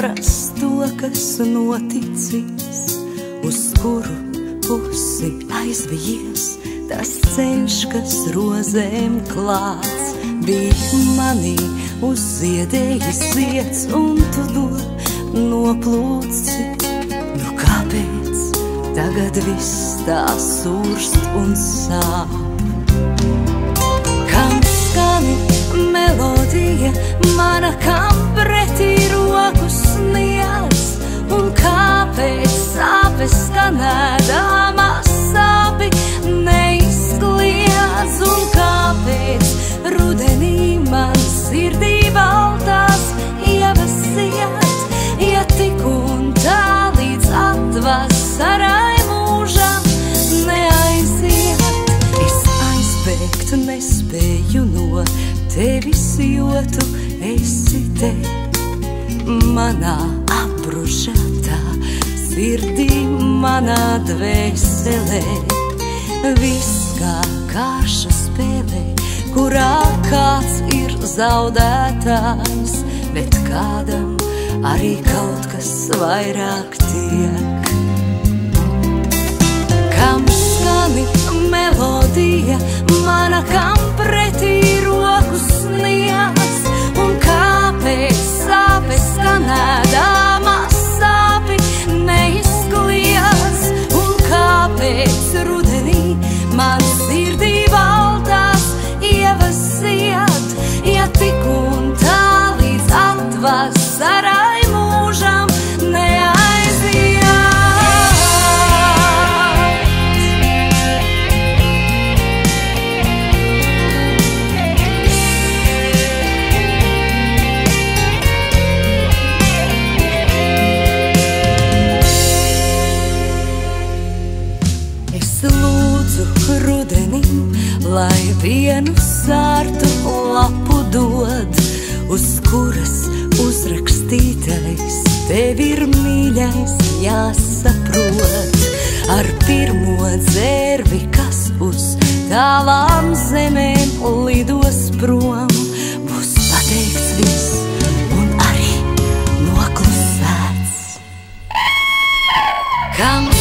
saprast to, kas noticis, uz kuru pusi aizvies tas ceļš, kas rozēm klāts, bija manī uzziedējis zieds, un tu to noplūci. Nu kāpēc tagad viss tā surst un sāp? Sāpes skanēdāmas sāpi neizkliedz, un kāpēc rudenī man sirdī baltās ievas iet, ja tik un tā līdz atvasarai mūžam neaiziet. Es aizbēgt nespēju no tevis, jo tu esi te manā apbružātā sirdī, manā dvēselē. Viss kā kārša spēlē, kurā kāds ir zaudētājs, bet kādam arī kaut kas vairāk tiek. Kam skani melodija, mana kam pretī sārtu lapu dod, uz kuras uzrakstītais tev ir mīļais jāsaprot. Ar pirmo dzērvi, kas uz tālām zemēm lidos prom, būs pateikts viss. Come